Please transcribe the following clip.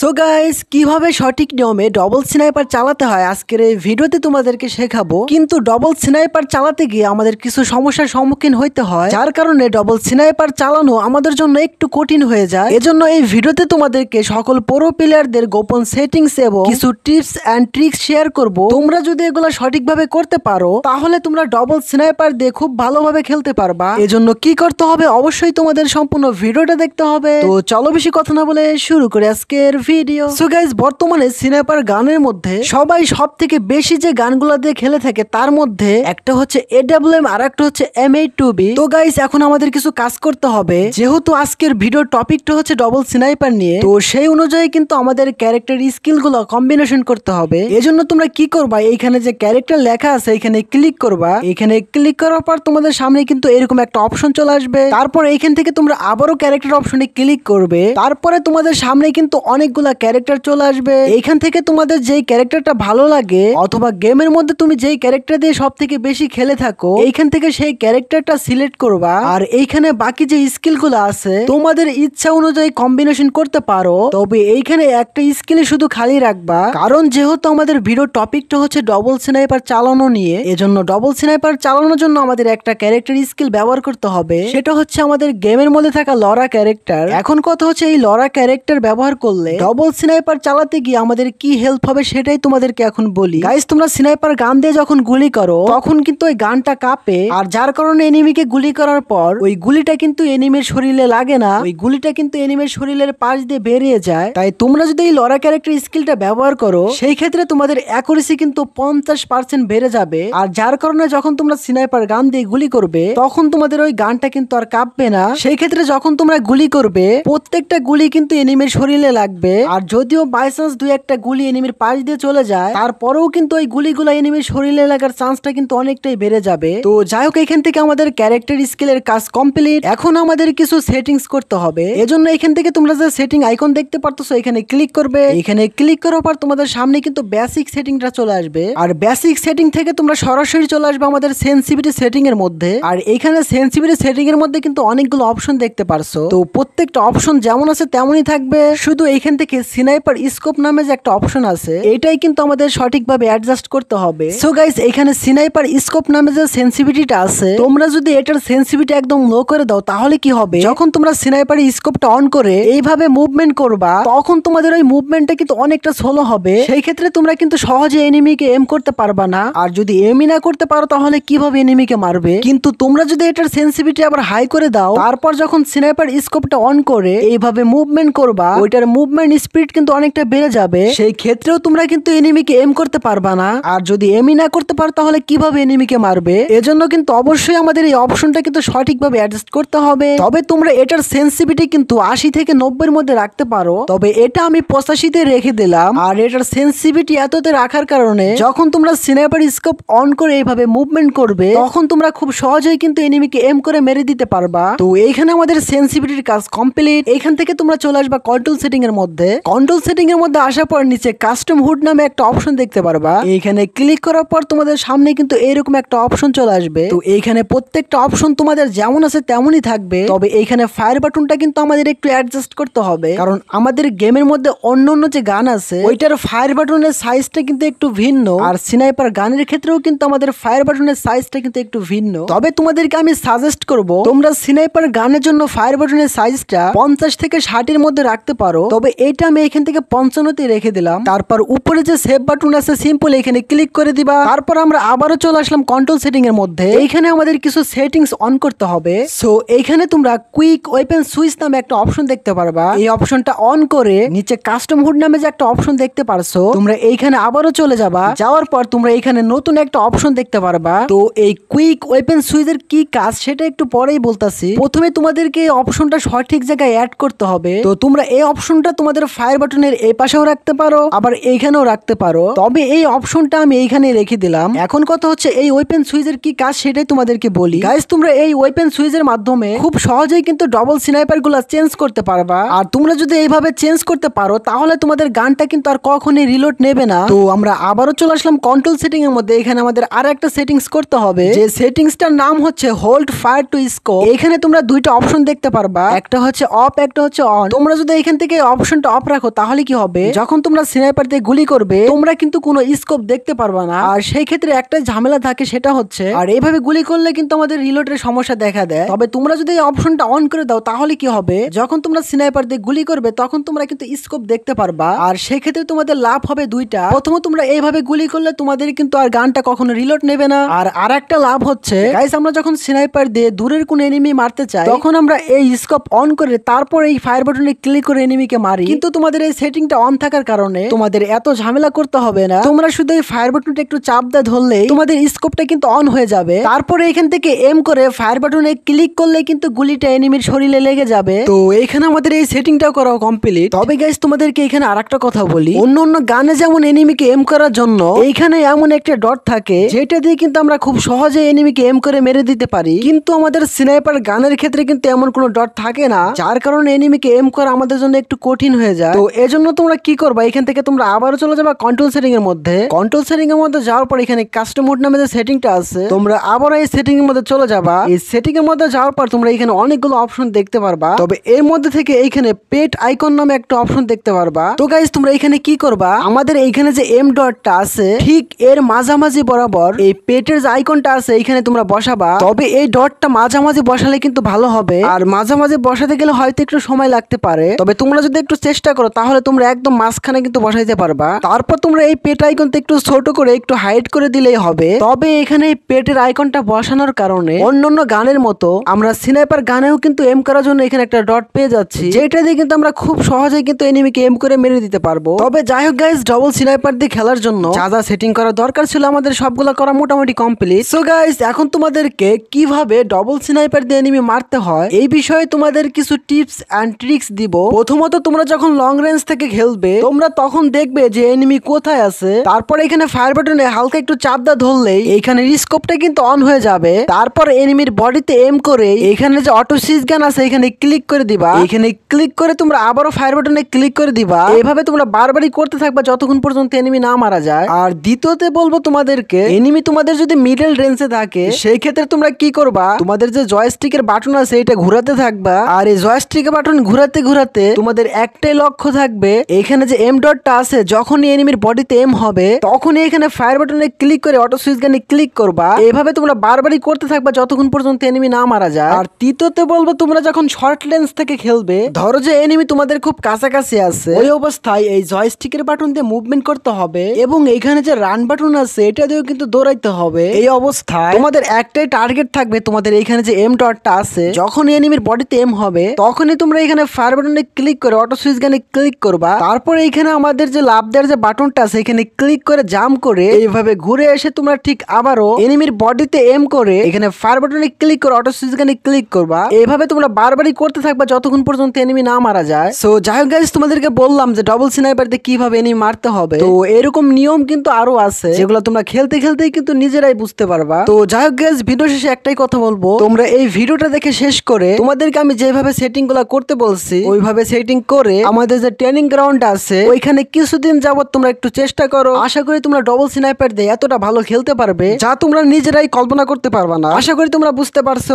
So guys কীভাবে সঠিক নিয়মে ডবল স্নাইপার চালাতে হয় আজকের এই ভিডিওতে তোমাদেরকে শেখাবো। কিন্তু ডবল স্নাইপার চালাতে গিয়ে আমাদের কিছু সমস্যার সম্মুখীন হইতে হয়। যার কারণে ডবল স্নাইপার চালানো আমাদের জন্য একটু কঠিন হয়ে যায়। এজন্য এই ভিডিওতে তোমাদেরকে সকল প্রো প্লেয়ারদের গোপন সেটিংস এবং কিছু টিপস অ্যান্ড ট্রিক্স শেয়ার করব। তোমরা যদি এগুলো সঠিকভাবে করতে পারো, তাহলে তোমরা ডবল স্নাইপার দিয়ে খুব ভালোভাবে খেলতে পারবা। এজন্য কি করতে হবে, অবশ্যই তোমাদের সম্পূর্ণ ভিডিওটা দেখতে হবে। তো চলো বেশি কথা না বলে শুরু করে আজকের ভিডিও সো গাইজ বর্তমানে সিনেপার গানের মধ্যে সবাই সব থেকে বেশি যে গানগুলো দিয়ে খেলে থাকে, তার মধ্যে একটা হচ্ছে এডাব্লিউএম আর একটা হচ্ছে এম এইট টু বি তো গাইজ এখন আমাদের কিছু কাজ করতে হবে। যেহেতু আজকের ভিডিও টপিকটা হচ্ছে ডবল স্নাইপার নিয়ে, তো সেই অনুযায়ী কিন্তু আমাদের ক্যারেক্টার স্কিলগুলো কম্বিনেশন করতে হবে। এজন্য তোমরা কি করবা? এইখানে যে ক্যারেক্টার লেখা আছে এখানে ক্লিক করবা। এখানে ক্লিক করার পর তোমাদের সামনে কিন্তু এরকম একটা অপশন চলে আসবে। তারপর এইখান থেকে তোমরা আবারও ক্যারেক্টার অপশনে ক্লিক করবে। তারপরে তোমাদের সামনে কিন্তু অনেকগুলা ক্যারেক্টার চলে আসবে। এইখান থেকে তোমাদের যেই ক্যারেক্টারটা ভালো লাগে, অথবা গেমের মধ্যে তুমি যেই ক্যারেক্টার দিয়ে সব থেকে বেশি খেলে থাকো, এইখান থেকে সেই ক্যারেক্টারটা সিলেক্ট করবা। আর এইখানে বাকি যে স্কিলগুলো আছে, তোমাদের ইচ্ছা অনুযায়ী কম্বিনেশন করতে পারো, তবে এইখানে একটা স্কিল শুধু খালি রাখবা। কারণ যেহেতু আমাদের ভিডিও টপিকটা হচ্ছে ডবল স্নাইপার চালানো নিয়ে, এজন্য ডবল স্নাইপার চালানোর জন্য আমাদের একটা ক্যারেক্টার স্কিল ব্যবহার করতে হবে। সেটা হচ্ছে আমাদের গেমের মধ্যে থাকা লরা ক্যারেক্টার। এখন কথা হচ্ছে এই লরা ক্যারেক্টার ব্যবহার করলে ডবল স্নাইপার চালাতে গিয়ে আমাদের কি হেল্প হবে সেটাই তোমাদেরকে এখন বলি। গাইস তোমরা স্নাইপার গান দিয়ে যখন গুলি করো, তখন কিন্তু ওই গানটা কাঁপে। আর যার কারণে এনিমিকে গুলি করার পর, ওই গুলিটা কিন্তু এনিমের শরীরে লাগে না। ওই গুলিটা কিন্তু এনিমের শরীরের পাশ দিয়ে বেরিয়ে যায়। তাই তোমরা যদি এই লড়া ক্যারেক্টার স্কিলটা ব্যবহার করো, সেই ক্ষেত্রে তোমাদের অ্যাকুরেসি কিন্তু পঞ্চাশ পার্সেন্ট বেড়ে যাবে। আর যার কারণে যখন তোমরা স্নাইপার গান দিয়ে গুলি করবে, তখন তোমাদের ওই গানটা কিন্তু আর কাঁপবে না। সেই ক্ষেত্রে যখন তোমরা গুলি করবে, প্রত্যেকটা গুলি কিন্তু এনিমের শরীরে লাগবে। আর যদিও বাই চান্স দুই একটা গুলি এনিমির পাশ দিয়ে চলে যায়, তারপরেও কিন্তু ওই গুলিগুলো এনিমির শরীরে লাগার চান্সটা কিন্তু অনেকটাই বেড়ে যাবে। তো যাই হোক, এখান থেকে আমাদের ক্যারেক্টার স্কিলের কাজ কমপ্লিট এখন আমাদের কিছু সেটিংস করতে হবে। এজন্য এখান থেকে তোমরা যে সেটিং আইকন দেখতে পারতেছো, এখানে ক্লিক করবে। এখানে ক্লিক করার পর তোমাদের সামনে কিন্তু বেসিক সেটিংটা চলে আসবে। আর বেসিক সেটিং থেকে তোমরা সরাসরি চলে আসবে আমাদের সেন্সিভিটি সেটিং এর মধ্যে। আর এখানে সেন্সিভিটি সেটিং এর মধ্যে কিন্তু অনেকগুলো অপশন দেখতে পারছ। তো প্রত্যেকটা অপশন যেমন আছে তেমনই থাকবে। শুধু এখান থেকে সিনাইপার স্কোপ নামে যে একটা অপশন আছে, এটাই কিন্তু আমাদের সঠিকভাবে অ্যাডজাস্ট করতে হবে। সো গাইস এখানে সিনাইপার স্কোপ নামে যে সেন্সিভিটিটা আছে, তোমরা যদি এটার সেন্সিভিটি একদম লো করে দাও, তাহলে কি হবে? যখন তোমরা সিনাইপার স্কোপটা অন করে এইভাবে মুভমেন্ট করবা, তখন তোমাদের ওই মুভমেন্টটা কিন্তু অনেকটা স্লো হবে। সেই ক্ষেত্রে তোমরা কিন্তু সহজে এনিমিকে এম করতে পারবা না। আর যদি এমই না করতে পারো, তাহলে কীভাবে এনিমিকে মারবে? কিন্তু তোমরা যদি এটার সেন্সিভিটি আবার হাই করে দাও, তারপর যখন সিনাইপার স্কোপটা অন করে এইভাবে মুভমেন্ট করবা, ওইটার মুভমেন্ট স্পিড কিন্তু অনেকটা বেড়ে যাবে। সেই ক্ষেত্রেও তোমরা কিন্তু এনিমিকে এম করতে পারবা না। আর যদি এমই না করতে পারো, তাহলে কীভাবে এনিমিকে মারবে? এজন্য কিন্তু অবশ্যই আমাদের এই অপশনটা কিন্তু সঠিকভাবে অ্যাডজাস্ট করতে হবে। তবে তোমরা এটার সেন্সিভিটি কিন্তু আশি থেকে নব্বই মধ্যে রাখতে পারো। তবে এটা আমি পঁচাশিতে রেখে দিলাম। আর এটার সেন্সিভিটি এততে রাখার কারণে, যখন তোমরা সিনেপার স্কোপ অন করে এইভাবে মুভমেন্ট করবে, তখন তোমরা খুব সহজেই কিন্তু এনিমিকে এম করে মেরে দিতে পারবা। তো এইখানে আমাদের সেন্সিভিটির কাজ কমপ্লিট এখান থেকে তোমরা চলে আসবা কন্ট্রোল সেটিং এর মধ্যে। কন্ট্রোল সেটিং এর মধ্যে আসার পর নিচে কাস্টম হুড নামে একটা অপশন দেখতে পারবা এইখানে ক্লিক করার পর তোমাদের সামনে কিন্তু এইরকম একটা অপশন চলে আসবে। তো এইখানে প্রত্যেকটা অপশন তোমাদের যেমন আছে তেমনই থাকবে। তবে এইখানে ফায়ার বাটনটা কিন্তু আমাদের একটু অ্যাডজাস্ট করতে হবে। কারণ আমাদের গেমের মধ্যে অন্য অন্য যে গান আছে, ওইটার ফায়ার বাটনের সাইজটা কিন্তু একটু ভিন্ন। আর সিনাইপার গানের ক্ষেত্রেও কিন্তু আমাদের ফায়ার বাটনের সাইজটা কিন্তু একটু ভিন্ন। তবে তোমাদেরকে আমি সাজেস্ট করব, তোমরা সিনাইপার গানের জন্য ফায়ার বাটনের সাইজটা পঞ্চাশ থেকে ষাটের মধ্যে রাখতে পারো। তবে এটা আমি এখান থেকে পঞ্চান্নতে রেখে দিলাম। তারপর উপরে যে সেভ বাটন আছে সিম্পল এখানে ক্লিক করে দিবা। তারপর আমরা আবারও চলে আসলাম কন্ট্রোল সেটিং এর মধ্যে। এইখানে আমাদের কিছু সেটিংস অন করতে হবে। সো এইখানে তোমরা কুইক ওয়েপেন সুইচ নামে একটা অপশন দেখতে পারবা। এই অপশনটা অন করে নিচে কাস্টম হুড নামে যে একটা অপশন দেখতে পারছ, তোমরা এইখানে আবারও চলে যাবা। যাওয়ার পর তোমরা এখানে নতুন একটা অপশন দেখতে পারবা। তো এই কুইক ওয়েপেন সুইচের কি কাজ, সেটা একটু পরেই বলতাছি। প্রথমে তোমাদেরকে এই অপশনটা সঠিক জায়গায় অ্যাড করতে হবে। তো তোমরা এই অপশনটা তোমাদের ফায়ার বাটনের এই পাশেও রাখতে পারো, আবার এইখানেও রাখতে পারো। তবে এই অপশনটা আমি এইখানে রেখে দিলাম। এখন কথা হচ্ছে, এই ওয়েপেন সুইচের কি কাজ সেটাই তোমাদেরকে বলি। গাইস তোমরা এই ওয়েপেন সুইচের মাধ্যমে খুব সহজেই কিন্তু ডবল স্নাইপারগুলা চেঞ্জ করতে পারবা। আর তোমরা যদি এইভাবে চেঞ্জ করতে পারো, তাহলে তোমাদের গানটা কিন্তু আর কখনই রিলোড নেবে না। তো আমরা আবারও চলে আসলাম কন্ট্রোল সেটিং এর মধ্যে। এখানে আমাদের আর একটা সেটিংস করতে হবে। যে সেটিংসটার নাম হচ্ছে হোল্ড ফায়ার টু স্কোপ এখানে তোমরা দুইটা অপশন দেখতে পারবা। একটা হচ্ছে অফ একটা হচ্ছে অন তোমরা যদি এখান থেকে অপশন অপশনটা অফ রাখো, তাহলে কি হবে? যখন তোমরা স্নাইপার দিয়ে গুলি করবে, তোমরা কিন্তু কোনো স্কোপ দেখতে পারবে না। আর সেই ক্ষেত্রে একটা ঝামেলা থাকে, সেটা হচ্ছে, আর এইভাবে গুলি করলে কিন্তু আমাদের রিলোডের সমস্যা দেখা দেয়। তবে তোমরা যদি অপশনটা অন করে দাও, তাহলে কি হবে? যখন তোমরা স্নাইপার দিয়ে গুলি করবে, তখন তোমরা কিন্তু স্কোপ দেখতে পারবা। আর সেই ক্ষেত্রে তোমাদের লাভ হবে দুইটা। প্রথমে তোমরা এইভাবে গুলি করলে তোমাদের কিন্তু আর গানটা কখনো রিলোড নেবে না। আর আর একটা লাভ হচ্ছে গাইস আমরা যখন স্নাইপার দিয়ে দূরের কোন এনিমি মারতে চাই, তখন আমরা এই স্কোপ অন করে তারপর এই ফায়ার বাটনে ক্লিক করে এনিমিকে মারি। কিন্তু তোমাদের এই সেটিংটা অন থাকার কারণে তোমাদের এত ঝামেলা করতে হবে না। তোমরা শুধু এই ফায়ার বাটনটা একটু চাপ দিয়ে ধরলেই তোমাদের স্কোপটা কিন্তু অন হয়ে যাবে। তারপরে এখান থেকে এম করে ফায়ার বাটনে ক্লিক করলে কিন্তু গুলিটা এনিমির শরীরে লেগে যাবে। তো এখানে আমাদের এই সেটিংটাও করা কমপ্লিট তবে গাইস তোমাদেরকে এখানে আরেকটা কথা বলি। অন্য অন্য গানে যেমন এনিমিকে এম করার জন্য, এইখানে এমন একটা ডট থাকে, যেটা দিয়ে কিন্তু আমরা খুব সহজে এনিমিকে এম করে মেরে দিতে পারি। কিন্তু আমাদের স্নাইপার গানের ক্ষেত্রে কিন্তু এমন কোনো ডট থাকে না। যার কারণে এনিমিকে এম করা আমাদের জন্য একটু কঠিন হয়ে যায়। তো এজন্য তোমরা কি করবা? এখান থেকে তোমরা আবারও চলে যাবা কন্ট্রোল সেটিং এর মধ্যে। কন্ট্রোল সেটিং এর মধ্যে যাওয়ার পর এখানে কাস্টম মোড নামে যে সেটিংটা আছে, তোমরা আবার এই সেটিং এর মধ্যে চলে যাবা। এই সেটিং এর মধ্যে যাওয়ার পর তোমরা এখানে অনেকগুলো অপশন দেখতে পারবা। তবে এর মধ্যে থেকে এইখানে পেট আইকন নামে একটা অপশন দেখতে পারবা। তো গাইজ তোমরা এখানে কি করবা? আমাদের এইখানে যে এম ডটটা আছে, ঠিক এর মাঝামাঝি বরাবর এই পেটের যে আইকনটা আছে এইখানে তোমরা বসাবা। তবে এই ডটটা মাঝামাঝি বসালে কিন্তু ভালো হবে। আর মাঝামাঝি বসাতে গেলে হয়তো একটু সময় লাগতে পারে। তবে তোমরা যদি একটু চেষ্টা করো, তাহলে তোমরা একদম মাঝখানে কিন্তু বসাইতে পারবা। তারপর তোমরা এই পেট আইকনটা একটু ছোট করে একটু হাইট করে দিলেই হবে। তবে এখানে এই পেটের আইকনটা বসানোর কারণে অন্যান্য গানের মতো আমরা সিনাইপার গানেও কিন্তু এম করার জন্য এখানে একটা ডট পেয়ে যাচ্ছি। যেটা দিয়ে কিন্তু আমরা খুব সহজে কিন্তু এনিমিকে এম করে মেরে দিতে পারব। তবে যাই হোক গাইজ ডবল সিনাইপার দিয়ে খেলার জন্য যা যা সেটিং করা দরকার ছিল আমাদের সবগুলো করা মোটামুটি কমপ্লিট সো গাইজ এখন তোমাদেরকে কীভাবে ডবল সিনাইপার দিয়ে এনিমি মারতে হয়, এই বিষয়ে তোমাদের কিছু টিপস অ্যান্ড ট্রিক্স দিব। প্রথমত তোমরা যখন লং রেঞ্জ থেকে খেলবে, তোমরা তখন দেখবে যে এনিমি কোথায় আছে। তারপর এখানে ফায়ার বাটনে হালকা একটু চাপ দা ধরলেই এইখানে স্কোপটা কিন্তু অন হয়ে যাবে। তারপর এনিমির বডিতে এম করে এখানে যে অটো সিজ গান আছে, এখানে ক্লিক করে দিবা। এখানে ক্লিক করে তোমরা আবারও ফায়ার বাটনে ক্লিক করে দিবা। এভাবে তোমরা বারবারই করতে থাকবা যতক্ষণ পর্যন্ত এনিমি না মারা যায়। আর দ্বিতীয়তে বলব তোমাদেরকে এনিমি তোমাদের যদি মিডল রেঞ্জে থাকে সেই ক্ষেত্রে তোমরা কি করবা? তোমাদের যে জয়স্টিকের বাটন আছে, এটা ঘুরাতে থাকবা। আর এই জয়স্টিকের বাটন ঘুরাতে ঘুরাতে তোমাদের একটাই লক্ষ্য থাকবে। এখানে যে এম ডটটা আছে, যখনই এনিমির বডিতে এম হবে, তখনই এখানে ফায়ার বাটনে ক্লিক করে অটো সুইচ গানে ক্লিক করবা। এভাবে তোমরা বারবারই করতে থাকবা যতক্ষণ পর্যন্ত এনিমি না মারা যায়। আর তৃতীয়তে বলব, তোমরা যখন শর্ট লেন্স থেকে খেলবে, ধরো যে এনিমি তোমাদের খুব কাছাকাছি আছে। ওই অবস্থায় এই জয়স্টিকের বাটন দিয়ে মুভমেন্ট করতে হবে এবং এখানে যে রান বাটন আছে, এটা দিয়েও কিন্তু দৌড়াইতে হবে। এই অবস্থায় তোমাদের একটাই টার্গেট থাকবে তোমাদের এখানে যে এম ডটটা আছে। যখন এনিমির বডিতে এম হবে, তখনই তোমরা এখানে ফায়ার বাটনে ক্লিক করে অটো সুইচ গানে ক্লিক করবা। তারপরে এখানে আমাদের যে লাভ দেওয়ার যে বাটনটা আছে, এখানে ক্লিক করে জাম করে এইভাবে ঘুরে এসে তোমরা ঠিক আবারও এনিমির বডিতে এম করে এখানে ফায়ার বাটনে ক্লিক করে অটো সুইচ গানে ক্লিক করবা। এইভাবে তোমরা বারবারই করতে থাকবা যতক্ষণ পর্যন্ত এনিমি না মারা যায়। সো যাই হোক গাইজ তোমাদেরকে বললাম যে ডবল স্নাইপার দিয়ে কীভাবে এনিমি মারতে হবে। তো এরকম নিয়ম কিন্তু আরও আছে, যেগুলো তোমরা খেলতে খেলতেই কিন্তু নিজেরাই বুঝতে পারবা। তো যাই হোক গাইজ ভিডিও শেষে একটাই কথা বলব। তোমরা এই ভিডিওটা দেখে শেষ করে তোমাদেরকে আমি যেভাবে সেটিংগুলা করতে বলছি, ওইভাবে সেটিং করে আমাদের যে ট্রেনিং গ্রাউন্ড আছে, ওইখানে কিছুদিন যাবত তোমরা একটু চেষ্টা করো। আশা করি তোমরা ডবল স্নাইপার দিয়ে এতটা ভালো খেলতে পারবে, যা তোমরা নিজেরাই কল্পনা করতে পারবা না। আশা করি তোমরা বুঝতে পারছ।